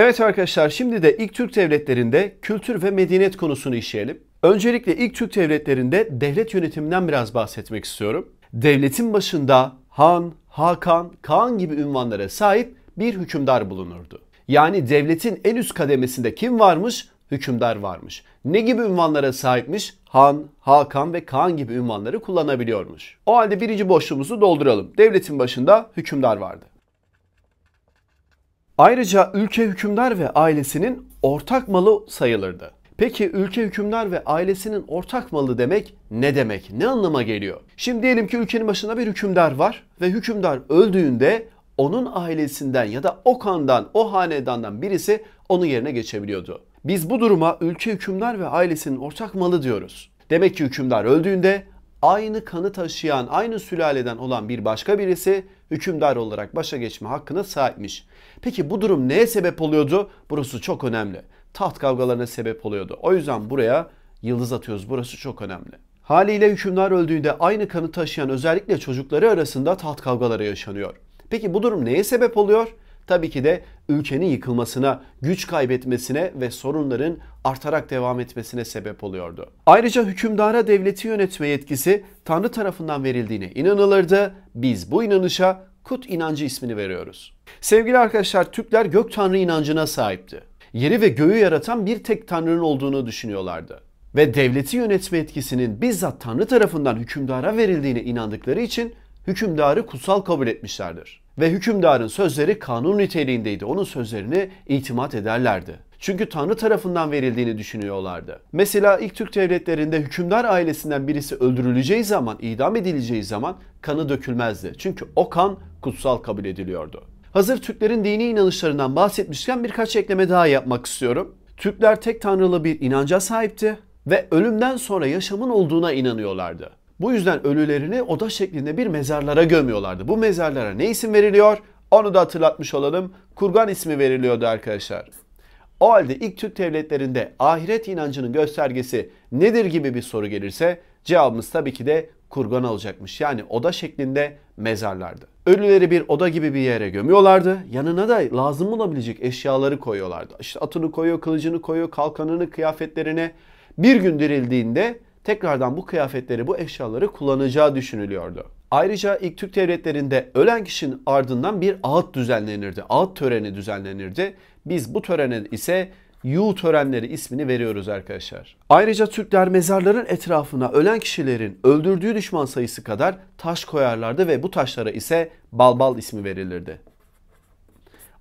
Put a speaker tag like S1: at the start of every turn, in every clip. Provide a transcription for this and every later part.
S1: Evet arkadaşlar şimdi de ilk Türk devletlerinde kültür ve medeniyet konusunu işleyelim. Öncelikle ilk Türk devletlerinde devlet yönetiminden biraz bahsetmek istiyorum. Devletin başında Han, Hakan, Kaan gibi ünvanlara sahip bir hükümdar bulunurdu. Yani devletin en üst kademesinde kim varmış? Hükümdar varmış. Ne gibi ünvanlara sahipmiş? Han, Hakan ve Kaan gibi ünvanları kullanabiliyormuş. O halde birinci boşluğumuzu dolduralım. Devletin başında hükümdar vardı. Ayrıca ülke hükümdar ve ailesinin ortak malı sayılırdı. Peki ülke hükümdar ve ailesinin ortak malı demek ne demek? Ne anlama geliyor? Şimdi diyelim ki ülkenin başında bir hükümdar var ve hükümdar öldüğünde onun ailesinden ya da o kandan, o hanedandan birisi onun yerine geçebiliyordu. Biz bu duruma ülke hükümdar ve ailesinin ortak malı diyoruz. Demek ki hükümdar öldüğünde aynı kanı taşıyan, aynı sülaleden olan bir başka birisi hükümdar olarak başa geçme hakkına sahipmiş. Peki bu durum neye sebep oluyordu? Burası çok önemli. Taht kavgalarına sebep oluyordu. O yüzden buraya yıldız atıyoruz. Burası çok önemli. Haliyle hükümdar öldüğünde aynı kanı taşıyan özellikle çocukları arasında taht kavgaları yaşanıyor. Peki bu durum neye sebep oluyor? Tabii ki de ülkenin yıkılmasına, güç kaybetmesine ve sorunların artarak devam etmesine sebep oluyordu. Ayrıca hükümdara devleti yönetme yetkisi Tanrı tarafından verildiğine inanılırdı. Biz bu inanışa Kut inancı ismini veriyoruz. Sevgili arkadaşlar Türkler gök tanrı inancına sahipti. Yeri ve göğü yaratan bir tek tanrının olduğunu düşünüyorlardı. Ve devleti yönetme etkisinin bizzat tanrı tarafından hükümdara verildiğine inandıkları için hükümdarı kutsal kabul etmişlerdir. Ve hükümdarın sözleri kanun niteliğindeydi. Onun sözlerine itimat ederlerdi. Çünkü Tanrı tarafından verildiğini düşünüyorlardı. Mesela ilk Türk devletlerinde hükümdar ailesinden birisi öldürüleceği zaman, idam edileceği zaman kanı dökülmezdi. Çünkü o kan kutsal kabul ediliyordu. Hazır Türklerin dini inanışlarından bahsetmişken birkaç ekleme daha yapmak istiyorum. Türkler tek tanrılı bir inanca sahipti ve ölümden sonra yaşamın olduğuna inanıyorlardı. Bu yüzden ölülerini oda şeklinde bir mezarlara gömüyorlardı. Bu mezarlara ne isim veriliyor? Onu da hatırlatmış olalım. Kurgan ismi veriliyordu arkadaşlar. O halde ilk Türk devletlerinde ahiret inancının göstergesi nedir gibi bir soru gelirse cevabımız tabii ki de kurgan olacakmış. Yani oda şeklinde mezarlardı. Ölüleri bir oda gibi bir yere gömüyorlardı. Yanına da lazım olabilecek eşyaları koyuyorlardı. İşte atını koyuyor, kılıcını koyuyor, kalkanını, kıyafetlerini. Bir gün dirildiğinde tekrardan bu kıyafetleri, bu eşyaları kullanacağı düşünülüyordu. Ayrıca ilk Türk devletlerinde ölen kişinin ardından bir ağıt düzenlenirdi. Ağıt töreni düzenlenirdi. Biz bu törene ise Yu törenleri ismini veriyoruz arkadaşlar. Ayrıca Türkler mezarların etrafına ölen kişilerin öldürdüğü düşman sayısı kadar taş koyarlardı ve bu taşlara ise balbal ismi verilirdi.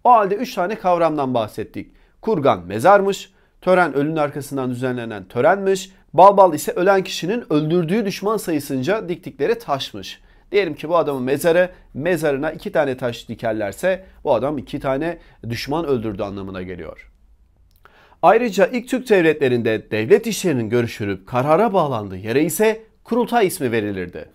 S1: O halde 3 tane kavramdan bahsettik. Kurgan mezarmış, tören ölünün arkasından düzenlenen törenmiş, balbal ise ölen kişinin öldürdüğü düşman sayısınca diktikleri taşmış. Diyelim ki bu adamın mezarı, mezarına iki tane taş dikerlerse bu adam iki tane düşman öldürdü anlamına geliyor. Ayrıca ilk Türk devletlerinde devlet işlerinin görüşülüp karara bağlandığı yere ise kurultay ismi verilirdi.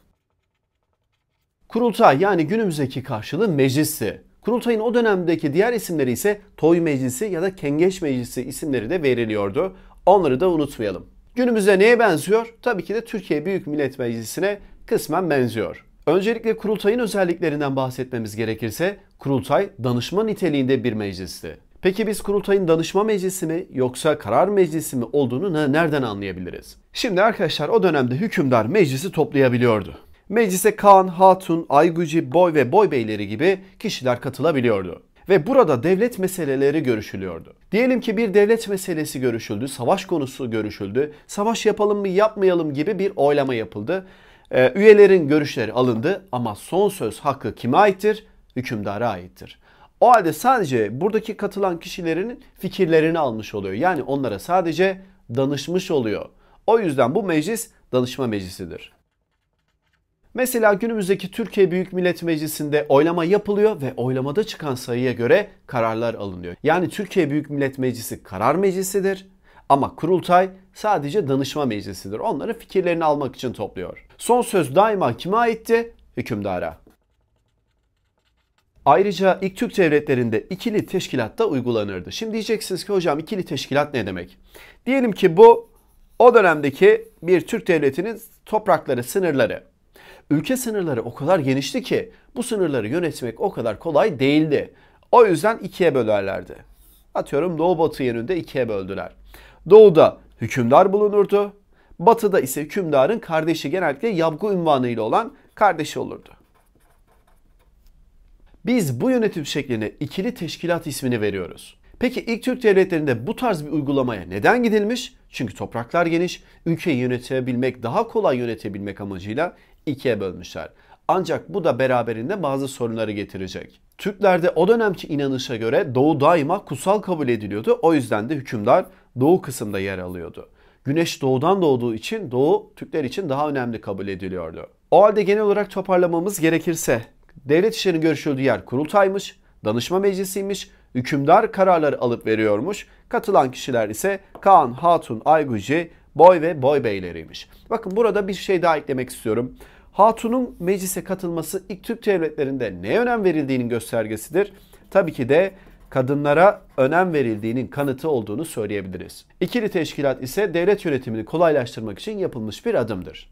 S1: Kurultay yani günümüzdeki karşılığı meclisti. Kurultayın o dönemdeki diğer isimleri ise Toy Meclisi ya da Kengeç Meclisi isimleri de veriliyordu. Onları da unutmayalım. Günümüzde neye benziyor? Tabii ki de Türkiye Büyük Millet Meclisi'ne kısmen benziyor. Öncelikle kurultayın özelliklerinden bahsetmemiz gerekirse kurultay danışma niteliğinde bir meclisti. Peki biz kurultayın danışma meclisi mi yoksa karar meclisi mi olduğunu nereden anlayabiliriz? Şimdi arkadaşlar o dönemde hükümdar meclisi toplayabiliyordu. Meclise Kaan, Hatun, Aygücü, Boy ve Boy beyleri gibi kişiler katılabiliyordu. Ve burada devlet meseleleri görüşülüyordu. Diyelim ki bir devlet meselesi görüşüldü, savaş konusu görüşüldü, savaş yapalım mı yapmayalım gibi bir oylama yapıldı. Ee, üyelerin görüşleri alındı ama son söz hakkı kime aittir? Hükümdara aittir. O halde sadece buradaki katılan kişilerin fikirlerini almış oluyor. Yani onlara sadece danışmış oluyor. O yüzden bu meclis danışma meclisidir. Mesela günümüzdeki Türkiye Büyük Millet Meclisi'nde oylama yapılıyor ve oylamada çıkan sayıya göre kararlar alınıyor. Yani Türkiye Büyük Millet Meclisi karar meclisidir ama kurultay sadece danışma meclisidir. Onların fikirlerini almak için topluyor. Son söz daima kime aitti? Hükümdara. Ayrıca ilk Türk devletlerinde ikili teşkilat da uygulanırdı. Şimdi diyeceksiniz ki hocam ikili teşkilat ne demek? Diyelim ki bu o dönemdeki bir Türk devletinin toprakları, sınırları. Ülke sınırları o kadar genişti ki bu sınırları yönetmek o kadar kolay değildi. O yüzden ikiye bölerlerdi. Atıyorum doğu batı yönünde ikiye böldüler. Doğuda hükümdar bulunurdu. Batıda ise hükümdarın kardeşi genellikle yabgu ünvanıyla olan kardeşi olurdu. Biz bu yönetim şekline ikili teşkilat ismini veriyoruz. Peki ilk Türk devletlerinde bu tarz bir uygulamaya neden gidilmiş? Çünkü topraklar geniş, ülkeyi yönetebilmek, daha kolay yönetebilmek amacıyla ikiye bölmüşler. Ancak bu da beraberinde bazı sorunları getirecek. Türklerde o dönemki inanışa göre doğu daima kutsal kabul ediliyordu. O yüzden de hükümdar doğu kısımda yer alıyordu. Güneş doğudan doğduğu için doğu Türkler için daha önemli kabul ediliyordu. O halde genel olarak toparlamamız gerekirse devlet işlerinin görüşüldüğü yer kurultaymış, danışma meclisiymiş, hükümdar kararları alıp veriyormuş. Katılan kişiler ise Kaan, Hatun, Ayguci, Boy ve Boy beyleriymiş. Bakın burada bir şey daha eklemek istiyorum. Hatun'un meclise katılması ilk Türk devletlerinde neye önem verildiğinin göstergesidir. Tabii ki de kadınlara önem verildiğinin kanıtı olduğunu söyleyebiliriz. İkili teşkilat ise devlet yönetimini kolaylaştırmak için yapılmış bir adımdır.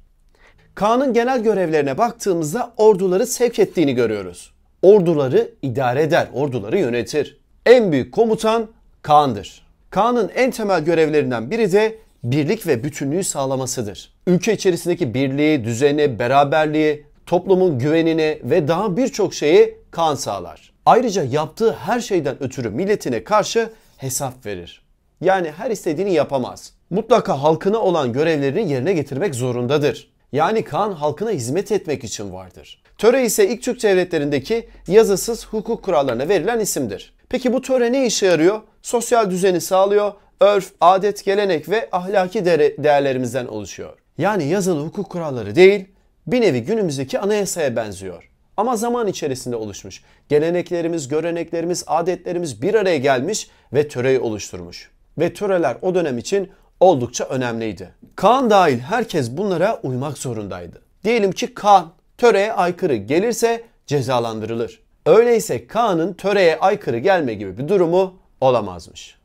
S1: Kaan'ın genel görevlerine baktığımızda orduları sevk ettiğini görüyoruz. Orduları idare eder, orduları yönetir. En büyük komutan Kaan'dır. Kaan'ın en temel görevlerinden biri de birlik ve bütünlüğü sağlamasıdır. Ülke içerisindeki birliği, düzeni, beraberliği, toplumun güvenini ve daha birçok şeyi Kaan sağlar. Ayrıca yaptığı her şeyden ötürü milletine karşı hesap verir. Yani her istediğini yapamaz. Mutlaka halkına olan görevlerini yerine getirmek zorundadır. Yani Kaan halkına hizmet etmek için vardır. Töre ise ilk Türk devletlerindeki yazısız hukuk kurallarına verilen isimdir. Peki bu töre ne işe yarıyor? Sosyal düzeni sağlıyor, örf, adet, gelenek ve ahlaki değerlerimizden oluşuyor. Yani yazılı hukuk kuralları değil, bir nevi günümüzdeki anayasaya benziyor. Ama zaman içerisinde oluşmuş. Geleneklerimiz, göreneklerimiz, adetlerimiz bir araya gelmiş ve töreyi oluşturmuş. Ve töreler o dönem için oldukça önemliydi. Kaan dahil herkes bunlara uymak zorundaydı. Diyelim ki Kaan töreye aykırı gelirse cezalandırılır. Öyleyse Kaan'ın töreye aykırı gelme gibi bir durumu olamazmış.